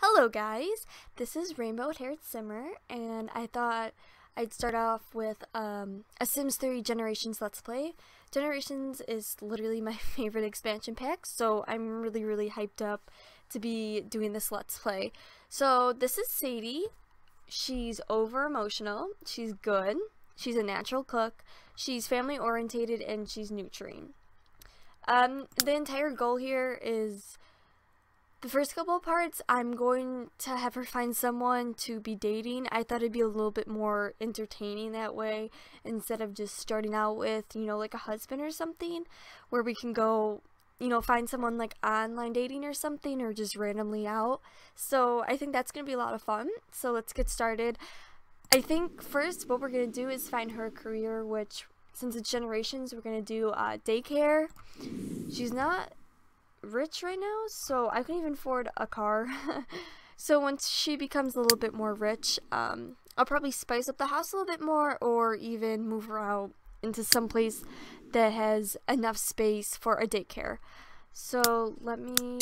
Hello guys, this is Rainbow Haired Simmer, and I thought I'd start off with um, a Sims 3 Generations Let's Play. Generations is literally my favorite expansion pack, so I'm really really hyped up to be doing this Let's Play. So this is Sadie. She's over emotional, she's good, she's a natural cook, she's family orientated, and she's nurturing. Um, the entire goal here is the first couple parts, I'm going to have her find someone to be dating. I thought it'd be a little bit more entertaining that way instead of just starting out with, you know, like a husband or something where we can go, you know, find someone like online dating or something or just randomly out. So I think that's going to be a lot of fun. So let's get started. I think first what we're going to do is find her career, which since it's generations, we're going to do uh, daycare. She's not rich right now, so I couldn't even afford a car. so once she becomes a little bit more rich, um, I'll probably spice up the house a little bit more or even move her out into some place that has enough space for a daycare. So let me...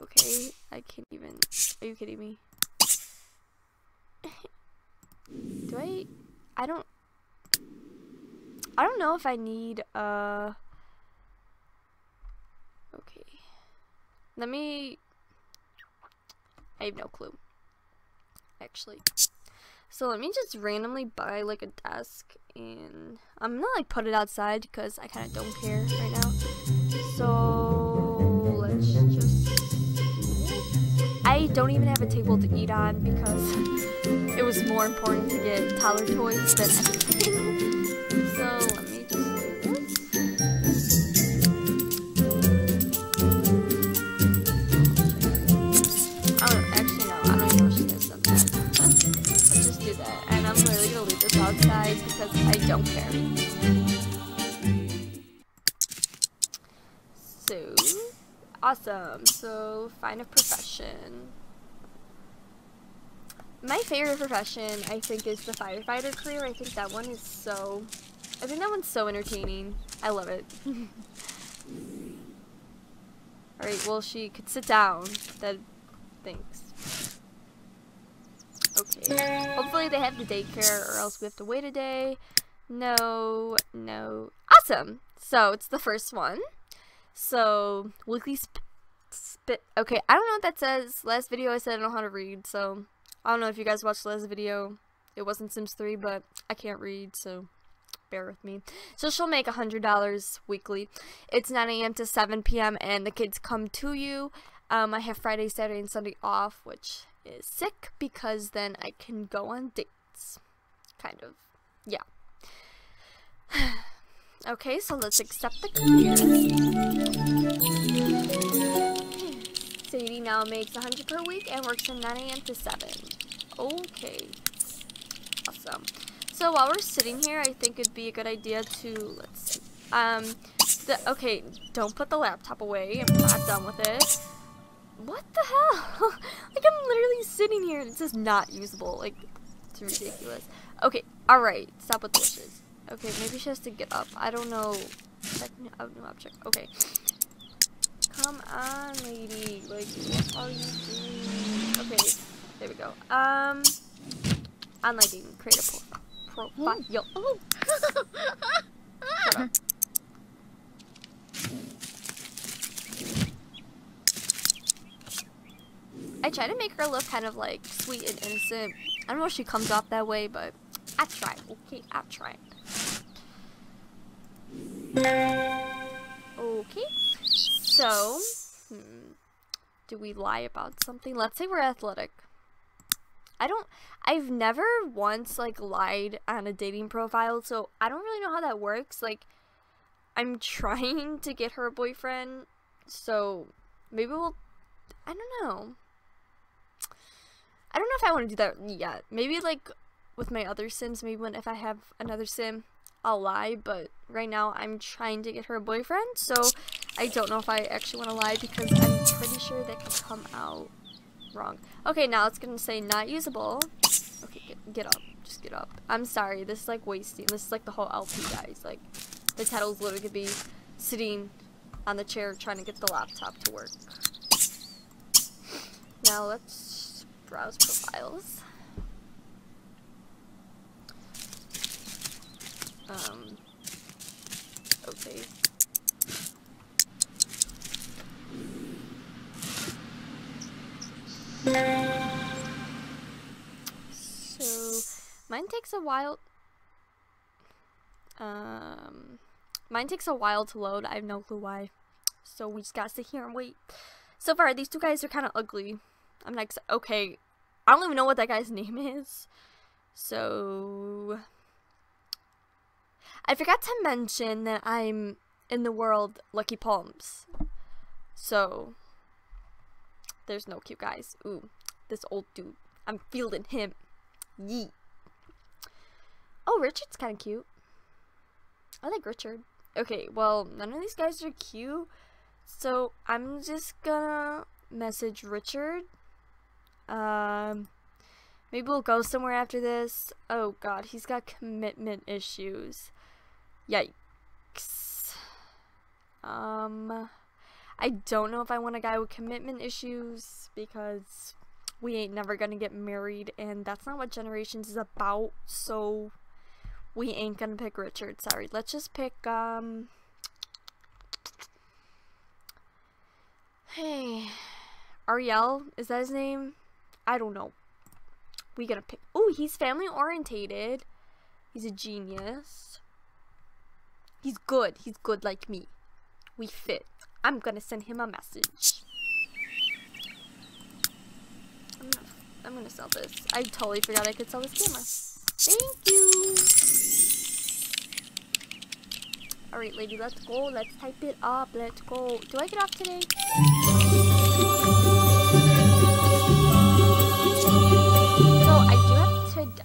Okay, I can't even... Are you kidding me? Do I... I don't... I don't know if I need, uh... Okay. Let me... I have no clue. Actually. So let me just randomly buy like a desk and I'm gonna like put it outside because I kind of don't care right now. So let's just... I don't even have a table to eat on because it was more important to get toddler toys than anything. literally gonna leave this outside because I don't care. So, awesome. So, find a profession. My favorite profession, I think, is the firefighter career. I think that one is so... I think that one's so entertaining. I love it. Alright, well, she could sit down. That... Thanks. Okay. Hopefully they have the daycare or else we have to wait a day. No, no. Awesome! So, it's the first one. So, weekly sp spit. Okay, I don't know what that says. Last video I said I don't know how to read, so I don't know if you guys watched the last video. It wasn't Sims 3, but I can't read, so bear with me. So she'll make $100 weekly. It's 9 a.m. to 7 p.m. and the kids come to you. Um, I have Friday, Saturday, and Sunday off, which sick because then I can go on dates. Kind of. Yeah. okay, so let's accept the career. Sadie now makes 100 per week and works from 9 a.m. to 7. Okay. Awesome. So while we're sitting here, I think it'd be a good idea to, let's see, um, the, okay, don't put the laptop away. I'm not done with it. What the hell? like, I'm literally sitting here and it says not usable. Like, it's ridiculous. Okay, alright, stop with the wishes. Okay, maybe she has to get up. I don't know. Check new object. Okay. Come on, lady. Like, what are you doing? Okay, there we go. Um, online dating. Create a profile. Profile. Yo. Oh. Shut up. I try to make her look kind of like sweet and innocent. I don't know if she comes off that way, but I try. Okay, I try. Okay. So, hmm, do we lie about something? Let's say we're athletic. I don't, I've never once, like, lied on a dating profile, so I don't really know how that works. Like, I'm trying to get her a boyfriend, so maybe we'll, I don't know. I don't know if I want to do that yet. Maybe, like, with my other Sims, maybe when, if I have another Sim, I'll lie, but right now I'm trying to get her a boyfriend, so I don't know if I actually want to lie because I'm pretty sure that can come out wrong. Okay, now it's going to say not usable. Okay, get, get up. Just get up. I'm sorry, this is like wasting. This is like the whole LP, guys. Like, the title's literally going to be sitting on the chair trying to get the laptop to work. now let's browse profiles. Um, okay. So, mine takes a while. Um, mine takes a while to load. I have no clue why. So we just gotta sit here and wait. So far, these two guys are kind of ugly. I'm like, okay, I don't even know what that guy's name is. So, I forgot to mention that I'm in the world Lucky Palms. So, there's no cute guys. Ooh, this old dude. I'm feeling him. Yeet. Oh, Richard's kind of cute. I like Richard. Okay, well, none of these guys are cute. So, I'm just gonna message Richard. Um, maybe we'll go somewhere after this. Oh god, he's got commitment issues. Yikes. Um, I don't know if I want a guy with commitment issues because we ain't never gonna get married and that's not what Generations is about, so we ain't gonna pick Richard. Sorry, let's just pick, um, hey, Ariel, is that his name? I don't know. We gonna pick, oh, he's family orientated. He's a genius. He's good. He's good like me. We fit. I'm gonna send him a message. I'm gonna, I'm gonna sell this. I totally forgot I could sell this camera. Thank you. Alright, lady, let's go. Let's type it up. Let's go. Do I get off today?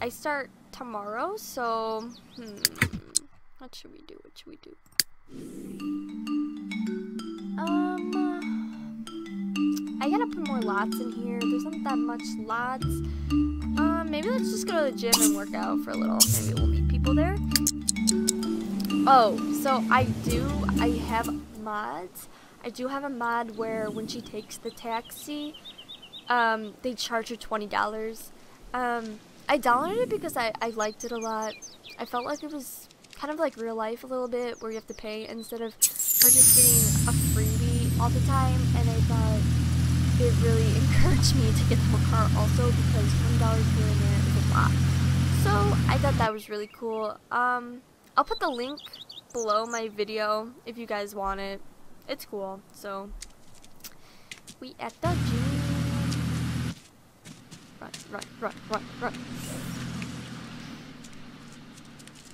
I start tomorrow, so... Hmm. What should we do? What should we do? Um... I gotta put more lots in here. There's not that much lots. Um, maybe let's just go to the gym and work out for a little. Maybe we'll meet people there. Oh, so I do, I have mods. I do have a mod where when she takes the taxi, um, they charge her $20. Um, I downloaded it because I, I liked it a lot. I felt like it was kind of like real life a little bit where you have to pay instead of just getting a freebie all the time. And I thought it really encouraged me to get the car also because $20 here and there is a lot. So I thought that was really cool. Um, I'll put the link below my video if you guys want it. It's cool. So we at the gym. Run, run, run, run.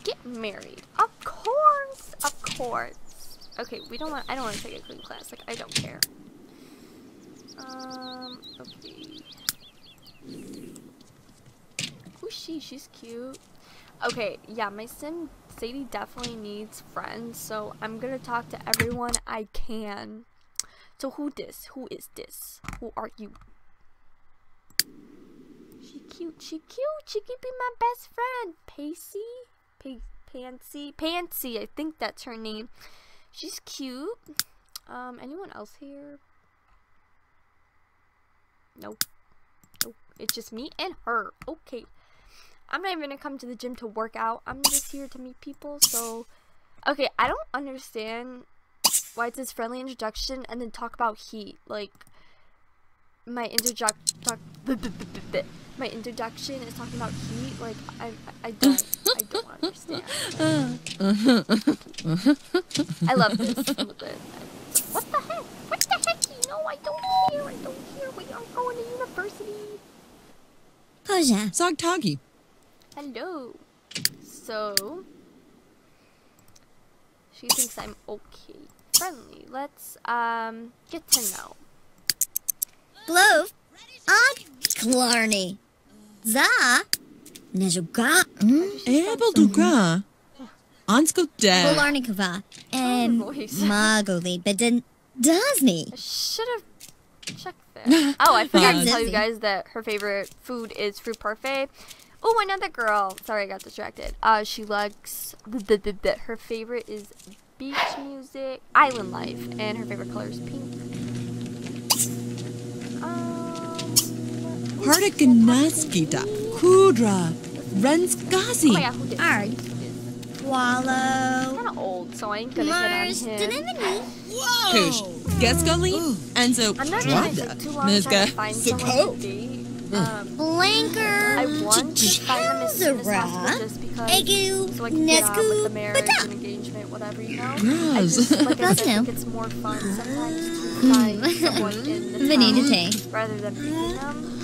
Get married. Of course, of course. Okay, we don't want. I don't want to take a cooking class. Like I don't care. Um. Okay. Who's she? She's cute. Okay, yeah, my sim Sadie definitely needs friends, so I'm gonna talk to everyone I can. So who this? Who is this? Who are you? She cute, she cute, she could be my best friend. Pacey? Pa Pansy? Pansy, I think that's her name. She's cute. Um, anyone else here? Nope. Nope. It's just me and her. Okay. I'm not even gonna come to the gym to work out. I'm just here to meet people. So, okay, I don't understand why it says friendly introduction and then talk about heat. Like, my introduction, my introduction is talking about heat. Like, I, I don't, I don't understand. I love this. I love it. What the heck? What the heck? No, I don't care. I don't care. We are going to university. Poja. Zogtagi. Hello. So, she thinks I'm okay. Friendly. Let's, um, get to know. Glove. Ag. Clarny. Za. nezuga Nejuga. Ebelduga. Ansko de. Polarnikova. And voice. Magoli. Bedin. Dazni. I should have checked that. Oh, I forgot to tell you guys that her favorite food is fruit parfait. Oh, another girl. Sorry, I got distracted. Uh, she likes her favorite is beach music, island life, and her favorite color is pink. Hardiganaskita, Kudra, Oh Renskazi. my god. Arg. Wallow. kind of old, so I ain't gonna Mars hit on him. Dinemini. Kush, Geskali, Enzo, I'm not trying to Wanda, take too long trying Mizga, to find someone to date. Um, Blanker. I want to find them as soon as possible Chazara. just because Egu. so I can get on with the Nesku. marriage Bada. engagement, whatever, you know? Yes. just, like I said, That's think new. it's more fun sometimes to find someone in the Vanita town Tay. rather than picking them.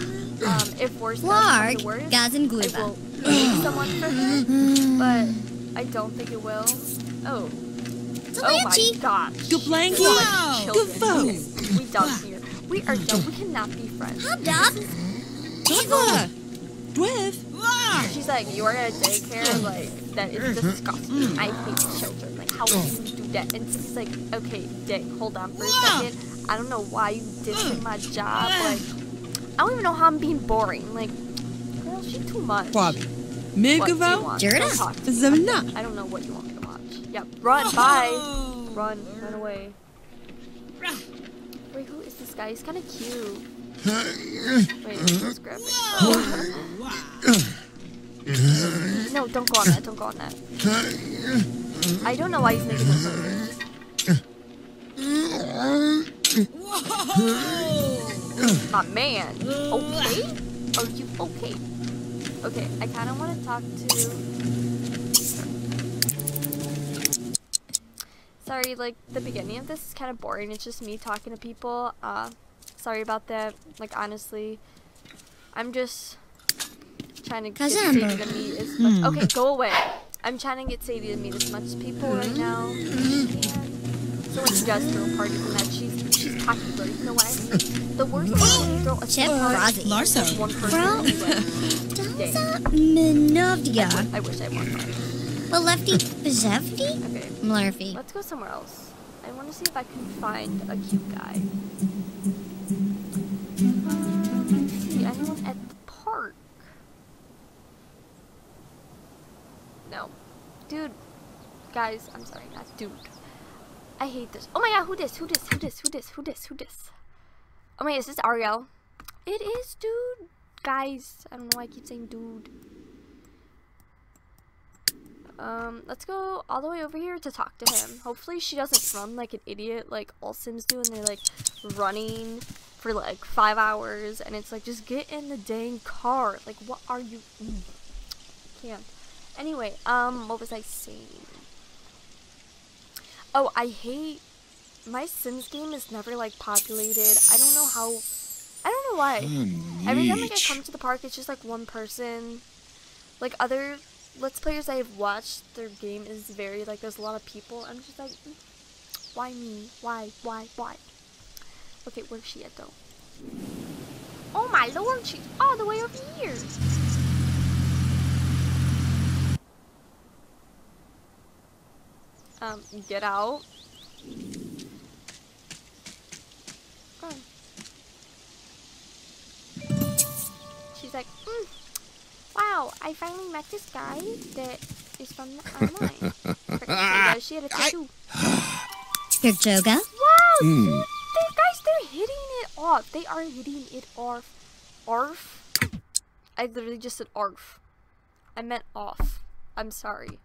Um, if worse comes Larg. to worse, Gazan I will pick someone for her, but I don't think it will. Oh. Oh my Talanchi. gosh. Gablangi, Wow. Gavo, We done here. We are done. We cannot be friends. Hubdop. Gava, Dwiff, She's like, you are at a daycare? Like, that is disgusting. I hate children. Like, how can you do that? And she's like, okay, Dick, hold on for a second. I don't know why you dissing my job. Like, I don't even know how I'm being boring. Like, girl, she too much. Quab, What do you Migavo, want? Jordan. Don't talk to me. Zamna. I don't know what you want me to watch. Yep, run, bye. Run, run away. Wait, who is this guy? He's kind of cute. Wait, let's grab it. no, don't go on that. Don't go on that. I don't know why he's making this noise. My man. Okay? Are you okay? Okay, I kind of want to talk to. Sorry, like the beginning of this is kind of boring. It's just me talking to people. Uh, sorry about that. Like honestly, I'm just trying to get Sadie to meet as much. Okay, go away. I'm trying to get Sadie to meet as much people right now. So when she does throw parties and that, she's she's popular. You know what The worst thing you throw a Chip party Larso, one person Bro. anyway. Minovdia. I wish I won. Balefti Bezevti? Okay. Murphy. Let's go somewhere else. I want to see if I can find a cute guy. Let's see, anyone at the park? No. Dude. Guys, I'm sorry, not dude. I hate this. Oh my god, who this? Who this? Who this? Who this? Who this? Who this? Oh my is this Ariel? It is, dude. Guys, I don't know why I keep saying dude. Um, let's go all the way over here to talk to him. Hopefully she doesn't run like an idiot like all Sims do and they're like running for like five hours and it's like just get in the dang car. Like what are you mm. can't. Anyway, um what was I saying? Oh, I hate my Sims game is never like populated. I don't know how I don't know why. Every time like I come to the park, it's just like one person. Like other Let's Players I've watched, their game is very like there's a lot of people. I'm just like, mm, why me? Why? Why? Why? Okay, where's she at though? Oh my lord, she's all the way over here. Um, get out. Go. She's like, mm, wow, I finally met this guy that is from the online. Pretty she had a tattoo. Kirkjoga. Wow, dude, they, guys, they're hitting it off. They are hitting it off. Arf. I literally just said arf. I meant off. I'm sorry.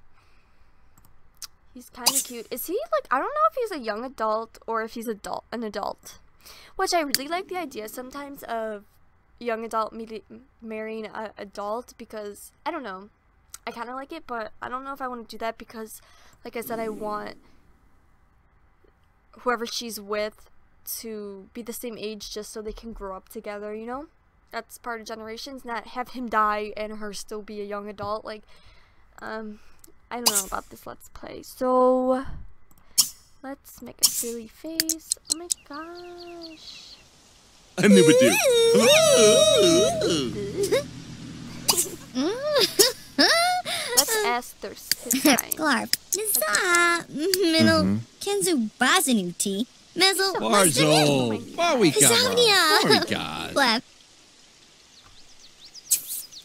He's kind of cute. Is he like? I don't know if he's a young adult or if he's adult, an adult. Which I really like the idea sometimes of young adult marrying an adult because I don't know. I kind of like it, but I don't know if I want to do that because, like I said, I want whoever she's with to be the same age just so they can grow up together, you know? That's part of generations, not have him die and her still be a young adult. Like, um, I don't know about this let's play. So, let's make a silly face. Oh my gosh. I never do. Let's ask their his sign. Glarp. Nisa. Middle. Mm-hmm. Kenzu Bazanuti. Mezzle. Barzo. What we got? Kazavnia. What we got? Flap.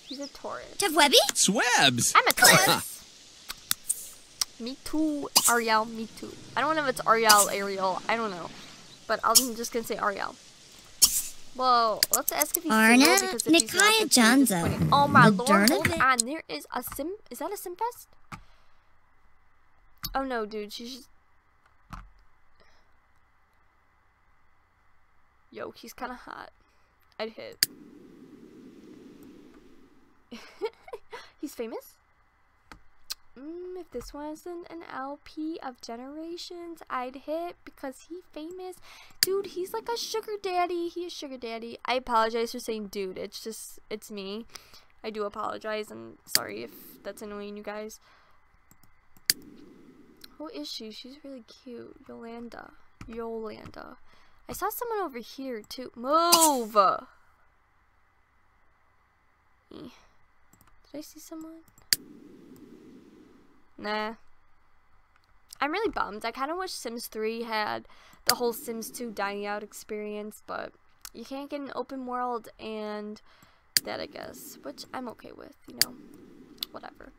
He's a Taurus. Tavwebby. Swabs. I'm a Taurus. me too, Ariel. Me too. I don't know if it's Ariel, Ariel. I don't know, but I'm just gonna say Ariel. Well, let's ask if he's Arna single because if he's not, Nikaya Janza. disappointing. Oh my lord, hold on. There is a sim. Is that a simfest? Oh no, dude. She's just. Yo, he's kind of hot. I'd hit. he's famous. Mm, if this wasn't an LP of Generations, I'd hit because he famous. Dude, he's like a sugar daddy. He is sugar daddy. I apologize for saying dude. It's just, it's me. I do apologize and sorry if that's annoying you guys. Who is she? She's really cute. Yolanda. Yolanda. I saw someone over here too. Move! Eh. Did I see someone? Nah. I'm really bummed. I kind of wish Sims 3 had the whole Sims 2 dining out experience, but you can't get an open world and that, I guess, which I'm okay with, you know, whatever.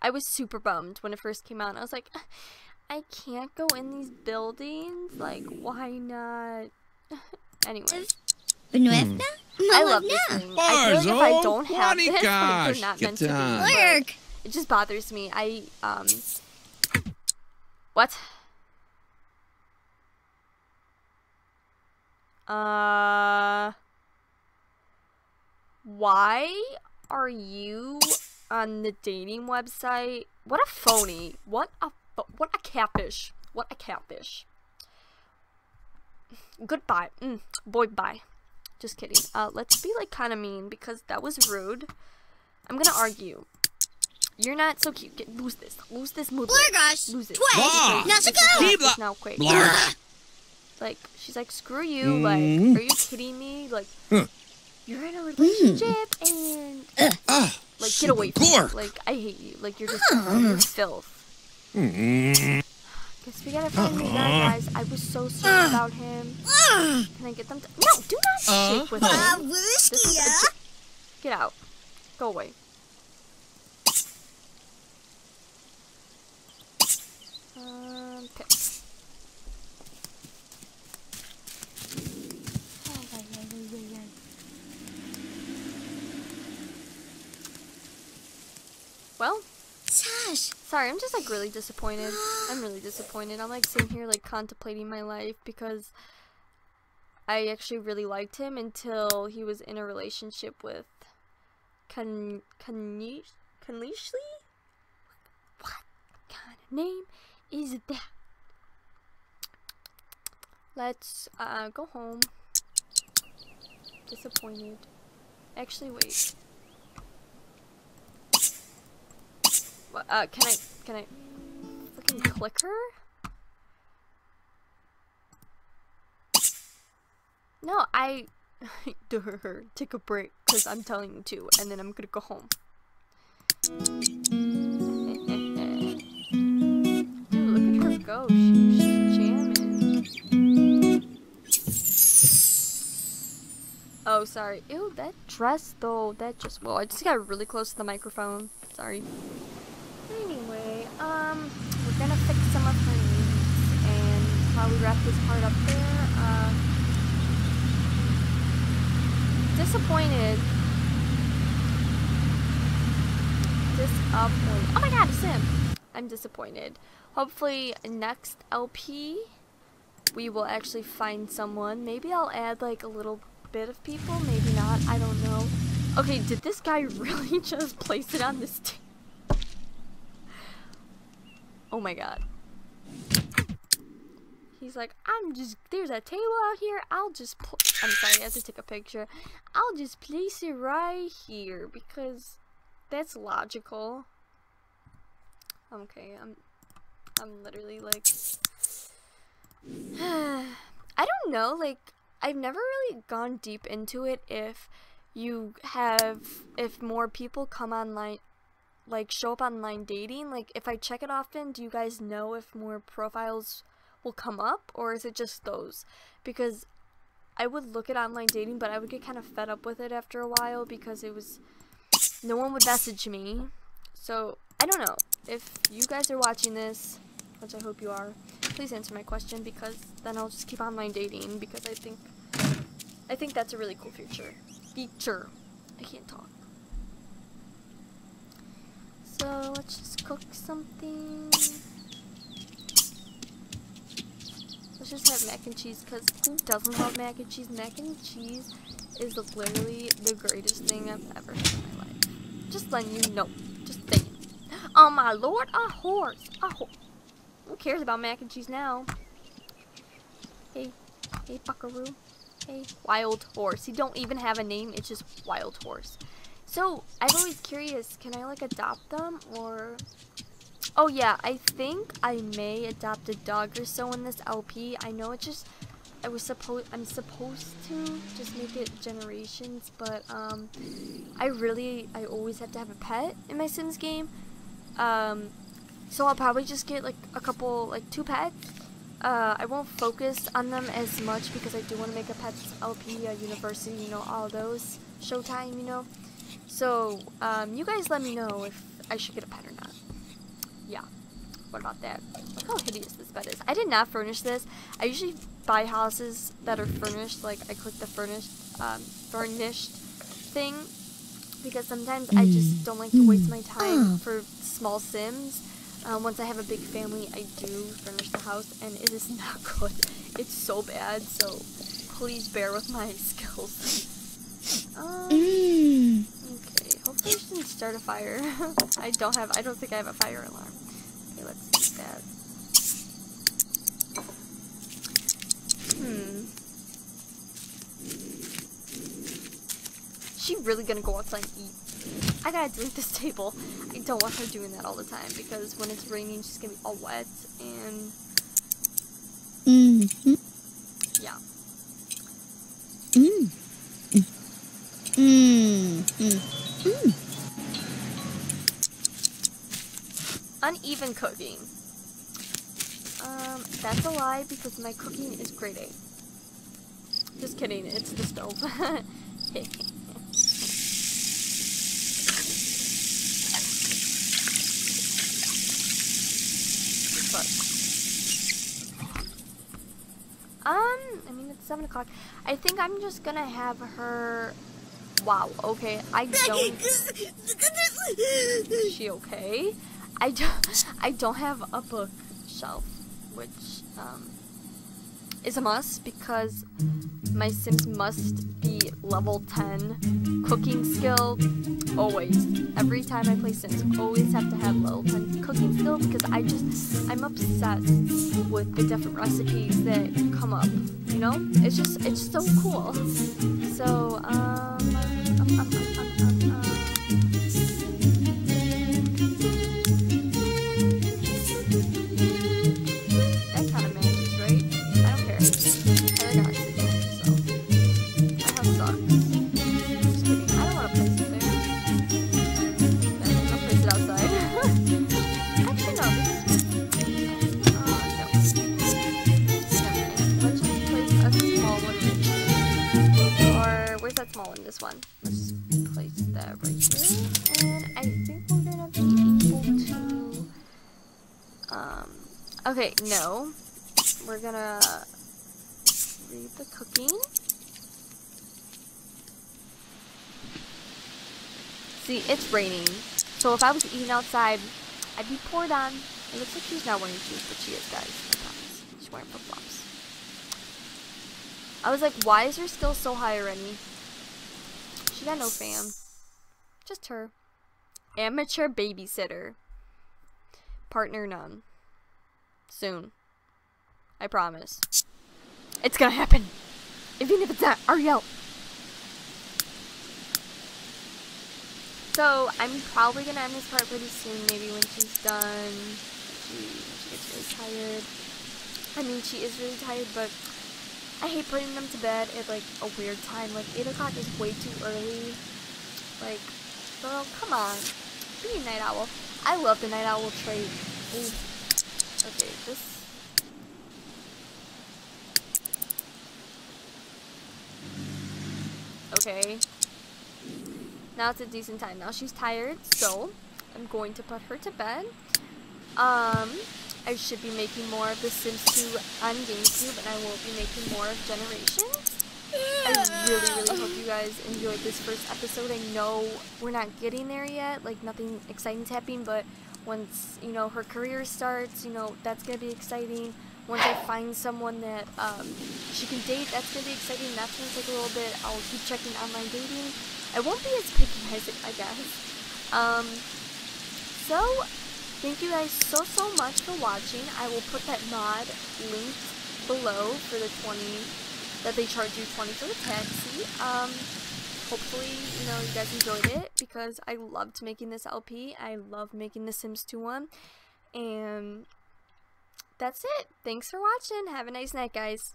I was super bummed when it first came out. I was like, I can't go in these buildings. Like, why not? anyway, Benuevna? I love this Malavna. thing. I feel like if I don't have this, like, they're not get meant to be. It just bothers me. I, um... What? Uh... Why are you on the dating website? What a phony. What a what a catfish. What a catfish. Goodbye. Mm, boy, bye. Just kidding. Uh, let's be like kind of mean because that was rude. I'm gonna argue. You're not so cute. Get lose this. Lose this mood. Blurgosh. Lose it. Twig. Blah. Nashiko. Lose Blah. this now quick. Blah. Like she's like, screw you. Like, Mhm. are you kidding me? Like, Huh. you're in a relationship and Ah, like get away from me. Like I hate you. Like you're just you're filth. Mm. Guess we gotta find a new guy, guys. I was so sorry about him. Can I get them to? No, do not shake with Uh, him. This is a Get out. Go away. Um. Well, Sash. sorry, I'm just like really disappointed. I'm really disappointed. I'm like sitting here like contemplating my life because I actually really liked him until he was in a relationship with Kan Kanish Kanishli? What kind of name is that? Let's uh go home. Disappointed. Actually, wait. What, uh, can I can I freaking click her? No, I take a break because I'm telling you to, and then I'm gonna go home. Go. She, she's jamming. Oh, sorry. Ew, that dress though. That just well, I just got really close to the microphone. Sorry. Anyway, um, we're gonna fix some of her needs and probably wrap this part up there. Uh, disappointed. Disappointed. Oh my god, Sim! I'm disappointed. Hopefully, next LP, we will actually find someone. Maybe I'll add like a little bit of people, maybe not. I don't know. Okay, did this guy really just place it on this? Oh my god. He's like, I'm just, there's a table out here. I'll just, I'm sorry, I have to take a picture. I'll just place it right here because that's logical. Okay, I'm, I'm literally like, I don't know, like, I've never really gone deep into it if you have, if more people come online, like show up online dating. Like if i check it often do you guys know if more profiles will come up or is it just those? Because i would look at online dating but i would get kind of fed up with it after a while because it was no one would message me. So i don't know. If you guys are watching this which i hope you are please answer my question because then i'll just keep online dating because i think I think that's a really cool feature. Feature. I can't talk. So let's just cook something. Let's just have mac and cheese because who doesn't love mac and cheese? Mac and cheese is literally the greatest thing I've ever had in my life. Just letting you know. Just saying. Oh my lord, a horse. A horse. Who cares about mac and cheese now? Hey, hey, buckaroo. Hey, wild horse. He don't even have a name. It's just wild horse. So, I'm always curious, can I like adopt them or Oh yeah, I think I may adopt a dog or so in this LP. I know it just I was supposed I'm supposed to just make it generations, but um I really I always have to have a pet in my Sims game. Um so I'll probably just get like a couple like two pets. Uh, I won't focus on them as much because I do want to make a pets LP, a university, you know, all those. Showtime, you know. So, um, you guys let me know if I should get a pet or not. Yeah. What about that? Look how hideous this bed is. I did not furnish this. I usually buy houses that are furnished. Like, I click the furnished, um, furnished thing. Because sometimes I just don't like to waste my time for small sims. Um, once I have a big family, I do furnish the house, and it is not good. It's so bad, so please bear with my skills. Um, Mmm. Okay, hopefully it didn't start a fire. I don't have, I don't think I have a fire alarm. Okay, let's do that. Hmm. She really gonna go outside and eat. I gotta delete this table. Don't want her doing that all the time because when it's raining, she's gonna be all wet and Mm-hmm. yeah. Mm. Mm. Mm. Uneven cooking. Um, that's a lie because my cooking is grade A. Just kidding, it's the stove. but, um, I mean, it's 7 o'clock. I think I'm just gonna have her. Wow, okay, I don't. Is she okay? I don't. I don't have a bookshelf, which um, is a must because my Sims must be level 10 cooking skill. Always, every time I play Sims, always have to have level 10 cooking skill because I just I'm obsessed with the different recipes that come up. You know, it's just it's so cool. So um, No. We're gonna read the cooking. See, it's raining. So if I was eating outside, I'd be poured on. It looks like she's not wearing shoes, but she is, guys. I promise. She's wearing flip-flops. I was like, why is her skill so high already? She got no fam. Just her. Amateur babysitter. Partner none. Soon. I promise. It's gonna happen. Even if it's not Ariel. So I'm probably gonna end this part pretty soon, maybe when she's done. She, she gets really tired. I mean, she is really tired, but I hate putting them to bed at like a weird time. Like 8 o'clock is way too early. Like, girl, come on. Be a night owl. I love the night owl trait. Ooh. Okay, this. Okay. Now it's a decent time. Now she's tired, so I'm going to put her to bed. Um, I should be making more of The Sims 2 on GameCube, and I will be making more of Generations. I really, really hope you guys enjoyed this first episode. I know we're not getting there yet, like nothing exciting's happening, but once, you know, her career starts, you know, that's gonna be exciting. Once I find someone that um, she can date, that's gonna be exciting. That's gonna take a little bit. I'll keep checking online dating. I won't be as picky as I guess. Um, so, thank you guys so, so much for watching. I will put that mod linked below for the 20, that they charge you 20 for the taxi. Um, hopefully, you know, you guys enjoyed it because I loved making this LP. I love making the Sims 2 one. And that's it. Thanks for watching. Have a nice night, guys.